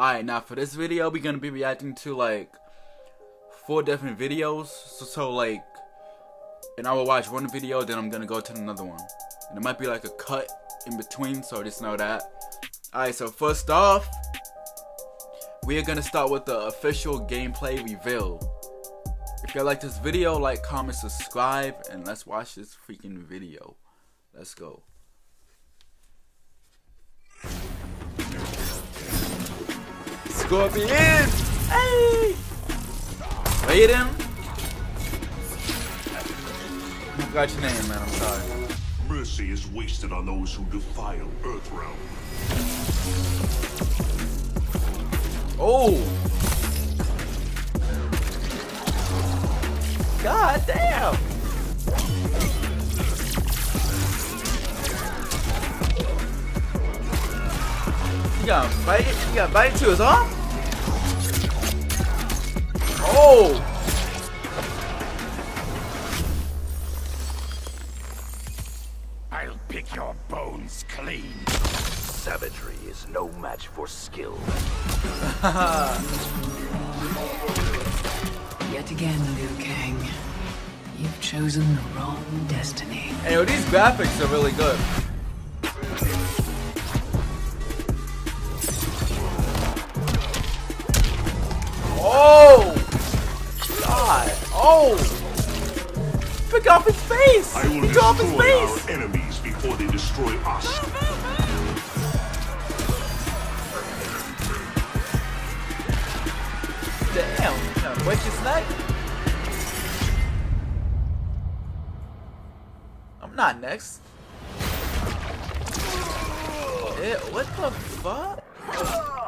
Alright, now for this video, we're gonna be reacting to like four different videos. So, so like, and I will watch one video, then I'm gonna go to another one. And it might be like a cut in between, so just know that. Alright, so first off, we are gonna start with the official gameplay reveal. If you like this video, like, comment, subscribe, and let's watch this freaking video. Let's go. Scorpion! Hey! Raiden? I forgot your name, man. I'm sorry. Mercy is wasted on those who defile Earthrealm. Oh! God damn! You got bite? You got bite to his arm? Oh! I'll pick your bones clean. Savagery is no match for skill. Yet again, Liu Kang. You've chosen the wrong destiny. Hey, yo, these graphics are really good. Face! I will Pick off his destroy face! our enemies before they destroy us. Damn! Now, Where's your snipe? I'm not next. Yeah, what the fuck?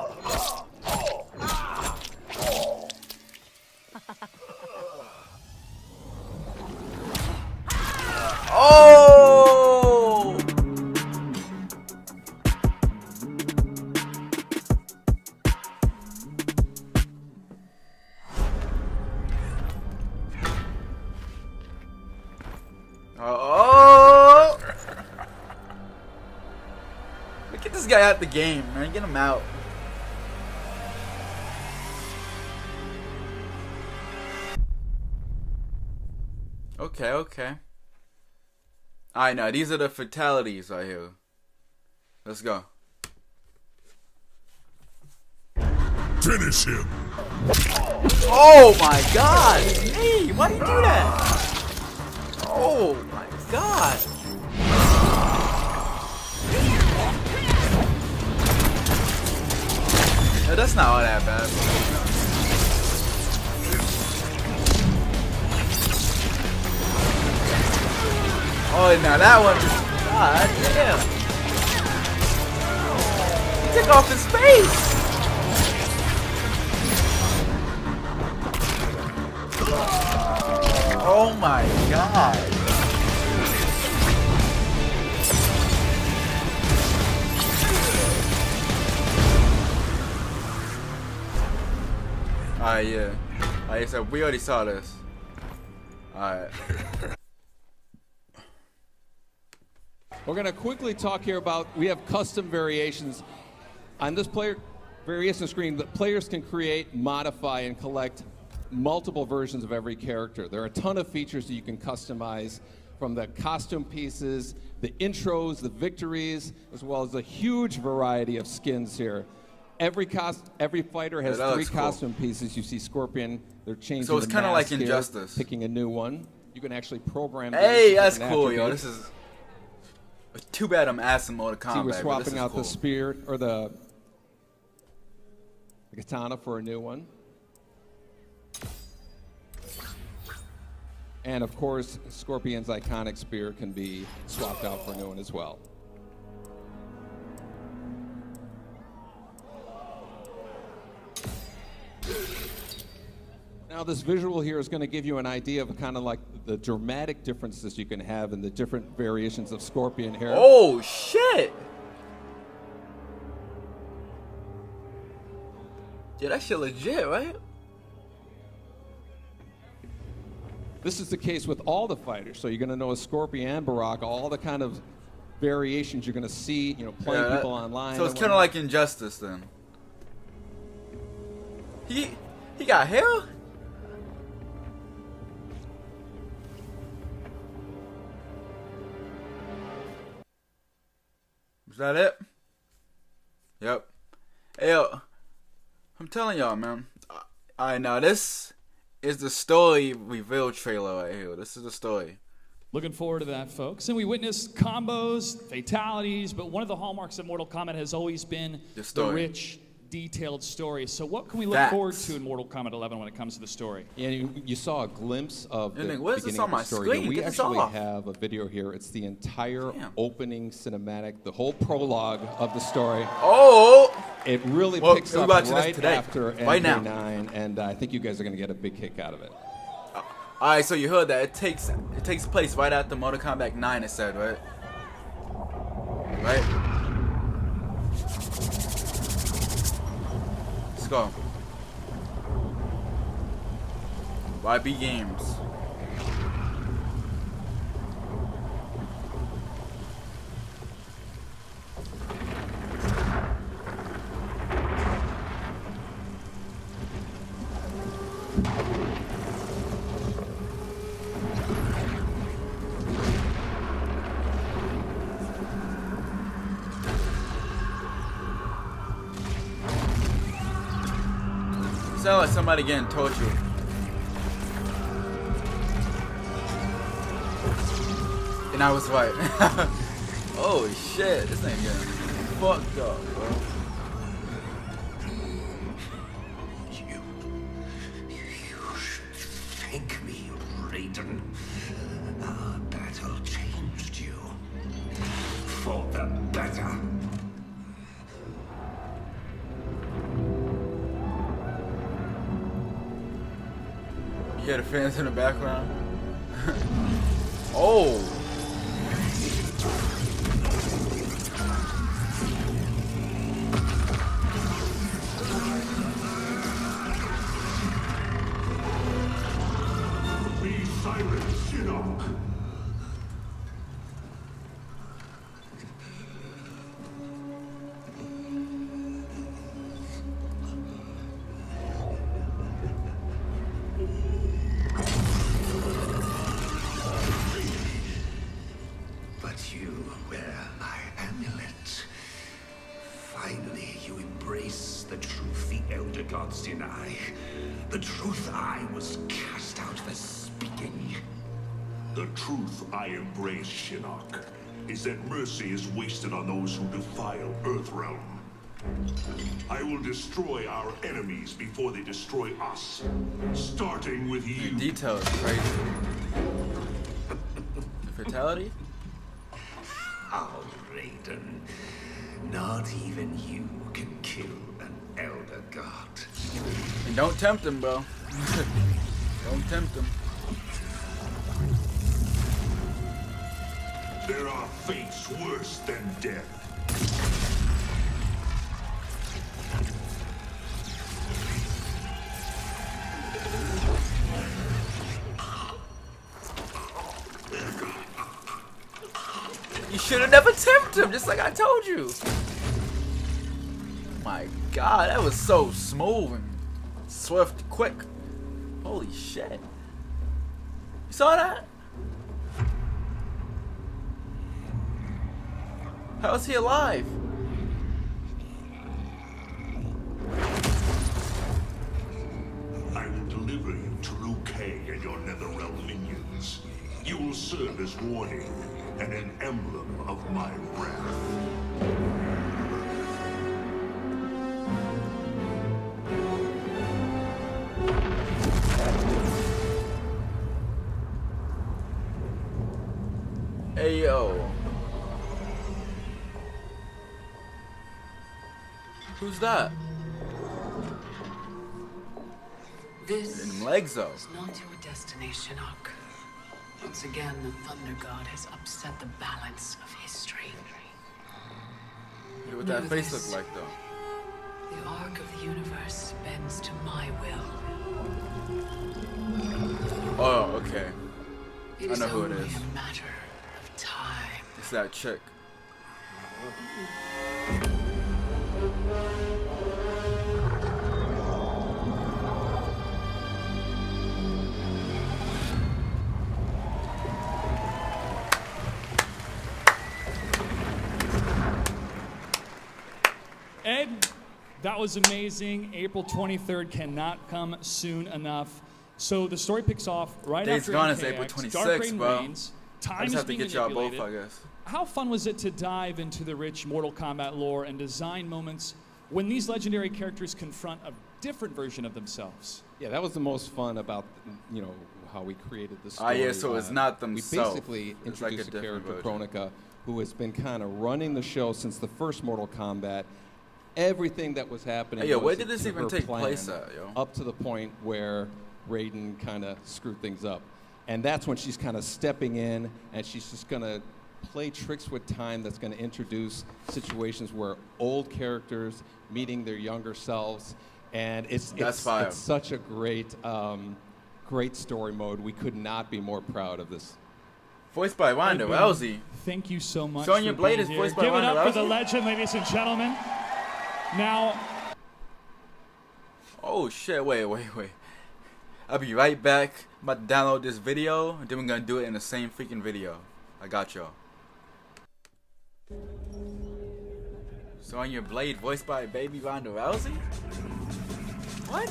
Guy out the game, man. Get him out. Okay, okay. I know, these are the fatalities right here. Let's go. Finish him. Oh my god! Me! Why do you do that? Oh my god! No, that's not all that bad. Oh, now that one. God ah, damn. He took off his face! Oh my god. Alright, yeah. Alright, so we already saw this. Alright. We're going to quickly talk here about we have custom variations on this player variation screen that players can create, modify, and collect multiple versions of every character. There are a ton of features that you can customize from the costume pieces, the intros, the victories, as well as a huge variety of skins here. Every cost, every fighter has Yeah, that three looks cool. costume pieces. You see Scorpion, they're changing. So it's the kinda like here, Injustice. Picking a new one. You can actually program. Hey, that's cool, yo. This is. Too bad I'm ass in Mortal Kombat. See, we're but this swapping is out cool. the spear or the, the katana for a new one. And of course, Scorpion's iconic spear can be swapped out for a new one as well. Now, this visual here is going to give you an idea of kind of like the dramatic differences you can have in the different variations of Scorpion here. Oh shit! Yeah, that shit legit, right? This is the case with all the fighters. So you're going to know a Scorpion and Baraka, all the kind of variations you're going to see, you know, playing Yeah, that- people online. So it's kind of like Injustice then. He he got hair? That it? Yep. Hey, yo, I'm telling y'all, man. Alright, now this is the story reveal trailer right here. This is the story. Looking forward to that, folks. And we witnessed combos, fatalities, but one of the hallmarks of Mortal Kombat has always been The the, story. rich, detailed story. So, what can we look Facts. forward to in Mortal Kombat 11 when it comes to the story? And you, you saw a glimpse of the And then, what is this beginning on of the story. screen? We Get this actually off. have a video here. It's the entire Damn. opening cinematic, the whole prologue of the story. Oh! It really Well, picks up watching this right today. after Right now. MK9, and uh, I think you guys are going to get a big kick out of it. Alright, so you heard that. It takes it takes place right after Mortal Kombat 9, it said, right? Right? Go. WB Games. Sound like somebody getting tortured. And I was right. oh shit, this ain't getting fucked up, bro. Hear the fans in the background? oh! Be silent, Shinnok. The truth I embrace, Shinnok, is that mercy is wasted on those who defile Earthrealm. I will destroy our enemies before they destroy us, starting with you. Detail is crazy. Fatality? Oh, Raiden. Not even you can kill an Elder God. And don't tempt him, bro. don't tempt him. Are fates worse than death. You should have never tempted him, just like I told you. My God, that was so smooth and swift, quick. Holy shit! You saw that? How is he alive? I will deliver you to Kang and your Netherrealm minions. You will serve as warning and an emblem of my wrath. Who's that? This legs though. is not your destination, Shinnok. Once again, the Thunder God has upset the balance of history. What that face this. look like though? The arc of the universe bends to my will. Oh, okay. It I know who it is. a matter of time. It's that chick. That was amazing. April 23rd cannot come soon enough. So the story picks off right Days after Gone is MKX. April Dark 26th, Reign bro. reigns. Time I just is have to being get y'all both, manipulated. I guess. How fun was it to dive into the rich Mortal Kombat lore and design moments when these legendary characters confront a different version of themselves? Yeah, that was the most fun about you know how we created the story. Ah, story. yeah, so it's not themselves. We basically It's like a introduced a, character, version. Kronika, who has been kind of running the show since the first Mortal Kombat. Everything that was happening. Hey, yo, where did this even take place at, yo? Up to the point where Raiden kind of screwed things up, and that's when she's kind of stepping in, and she's just gonna play tricks with time. That's gonna introduce situations where old characters meeting their younger selves, and it's it's, it's such a great. Um, Great story mode. We could not be more proud of this. Voiced by Ronda Hey, Rousey. Thank you so much. Sonya Blade being is here. voiced by Give it Ronda up for the legend, ladies and gentlemen. Now, Oh shit! Wait, wait, wait. I'll be right back. I'm about to download this video, and then we're gonna do it in the same freaking video. I got y'all. Sonya Blade, voiced by Baby Ronda Rousey. What?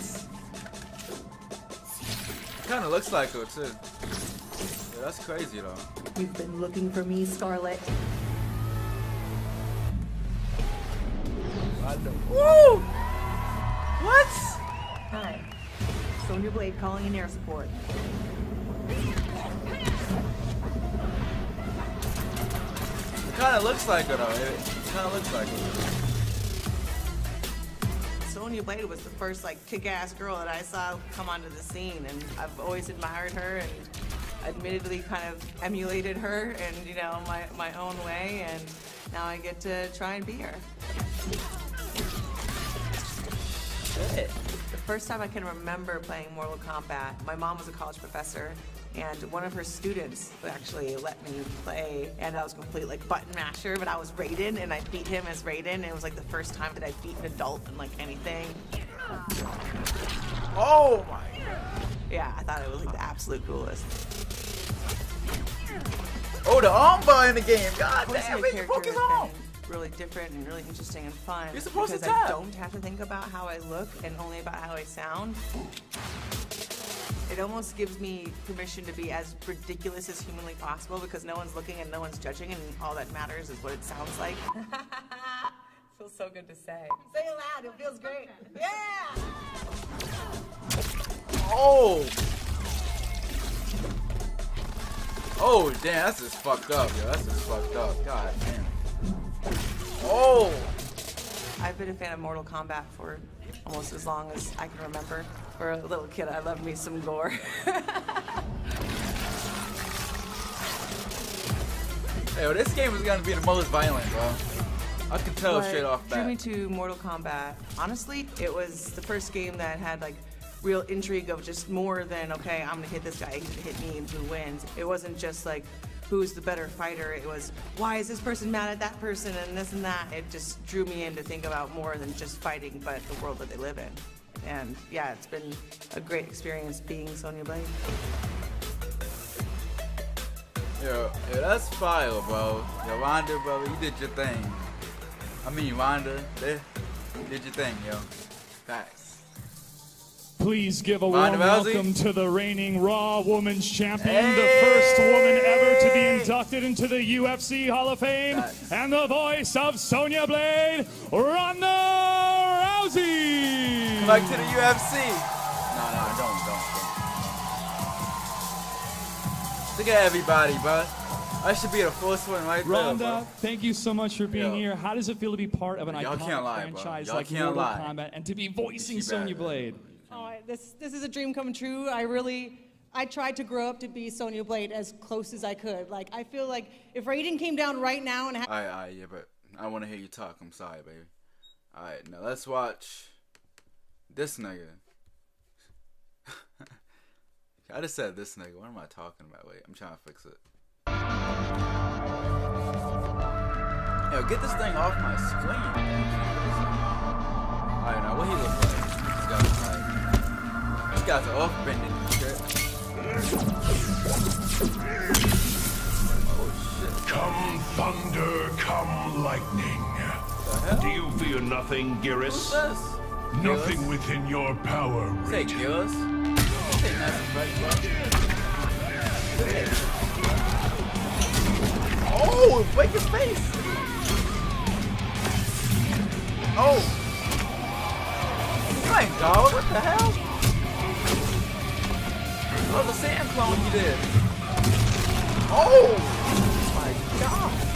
Kind of looks like her too. Yeah, that's crazy though. You've been looking for me, Scarlet. Woo! What? Hi. Sonya Blade calling in air support. It kind of looks like her though. It kind of looks like her. Sonya Blade was the first like kick-ass girl that I saw come onto the scene, and I've always admired her and admittedly kind of emulated her in you know my my own way, and now I get to try and be her. First time I can remember playing Mortal Kombat, my mom was a college professor, and one of her students actually let me play, and I was complete like button masher, but I was Raiden, and I beat him as Raiden. It was like the first time that I beat an adult in like anything. Oh my! Yeah, I thought it was like the absolute coolest. Oh, the armbar in the game. God Voicing damn it! You broke character his has arm. been really different and really interesting and fun. You're supposed to because tap. I don't have to think about how I look and only about how I sound. It almost gives me permission to be as ridiculous as humanly possible because no one's looking and no one's judging, and all that matters is what it sounds like. it feels so good to say. Say it loud, it feels great. Yeah! Oh! Oh, damn, that's just fucked up, yo. That's just fucked up. God damn. Oh! I've been a fan of Mortal Kombat for almost as long as I can remember. For a little kid, I love me some gore. Yo, this game is gonna be the most violent, bro. I can tell What straight off drew me to Mortal Kombat. Honestly, it was the first game that had like real intrigue of just more than okay, I'm gonna hit this guy, he's gonna hit me, and who wins. It wasn't just like who's the better fighter. It was why is this person mad at that person and this and that. It just drew me in to think about more than just fighting, but the world that they live in. And yeah, it's been a great experience being Sonya Blade. Yo, yo, that's fire, bro. Yo, Wanda, bro, you did your thing. I mean, Wanda, you did your thing, yo. Facts. Please give a warm welcome to the reigning Raw Women's Champion, Hey! the first woman ever to be inducted into the UFC Hall of Fame, Nice. and the voice of Sonya Blade, Ronda Rousey. Come back to the UFC. No, no, don't, don't, don't. Look at everybody, bro. I should be the first one right Ronda, there, thank you so much for being Yo. here. How does it feel to be part of an iconic lie, franchise like Mortal lie. Kombat and to be voicing Sonya. Blade? Oh, I- this this is a dream come true. I really I tried to grow up to be Sonya Blade as close as I could. Like I feel like if Raiden came down right now and. Alright, alright, yeah, but I want to hear you talk. I'm sorry, baby. Alright, now let's watch this nigga. I just said this nigga. What am I talking about? Wait, I'm trying to fix it. Yo, get this thing off my screen. Alright, now what he look like? This guy's like. These guys are off bending and shit. Oh shit. Come thunder, come lightning. Do you fear nothing, Geras? Nothing within your power, Say Regent. Gillis. Say Mass Effect, bro. Oh, break his face. Oh. My dog, what the hell? Oh, the sand clone you did. Oh! My god.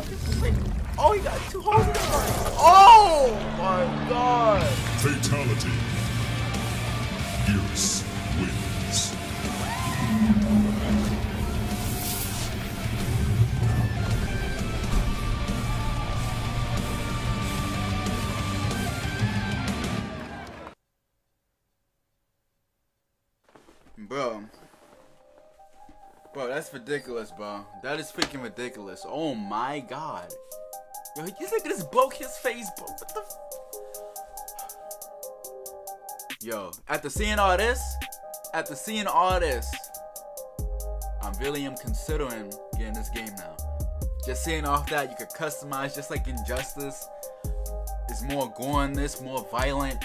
Fucking. Oh, he got two holes in the body. Oh my god. Fatality. Geras ridiculous, bro. That is freaking ridiculous. Oh my god. Yo, you think this broke his face, bro? What the Yo, after seeing all this, after seeing all this, I really am considering getting this game now. Just seeing off that, you could customize just like Injustice. It's more gore this, more violent.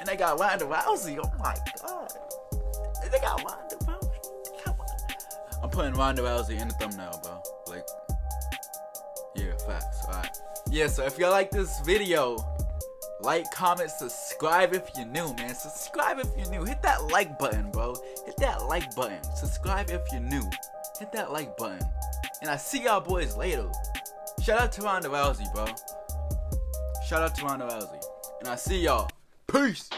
And they got Ronda Rousey. Oh my god. They got Ronda putting Ronda Rousey in the thumbnail, bro. Like, yeah, facts. Alright. Yeah, so if y'all like this video, like, comment, subscribe if you're new, man. Subscribe if you're new. Hit that like button, bro. Hit that like button. Subscribe if you're new. Hit that like button. And I see y'all boys later. Shout out to Ronda Rousey, bro. Shout out to Ronda Rousey. And I see y'all. Peace.